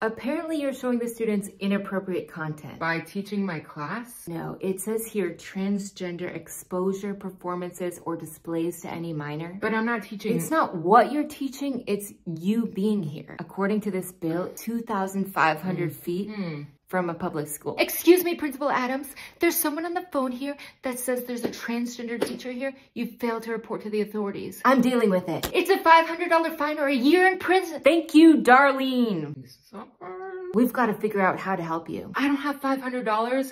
Apparently you're showing the students inappropriate content. By teaching my class? No, it says here transgender exposure, performances, or displays to any minor. But I'm not teaching- It's not what you're teaching, it's you being here. According to this bill, 2,500 mm. feet mm from a public school. Excuse me, Principal Adams. There's someone on the phone here that says there's a transgender teacher here. You failed to report to the authorities. I'm dealing with it. It's a $500 fine or a year in prison. Thank you, Darlene. We've got to figure out how to help you. I don't have $500.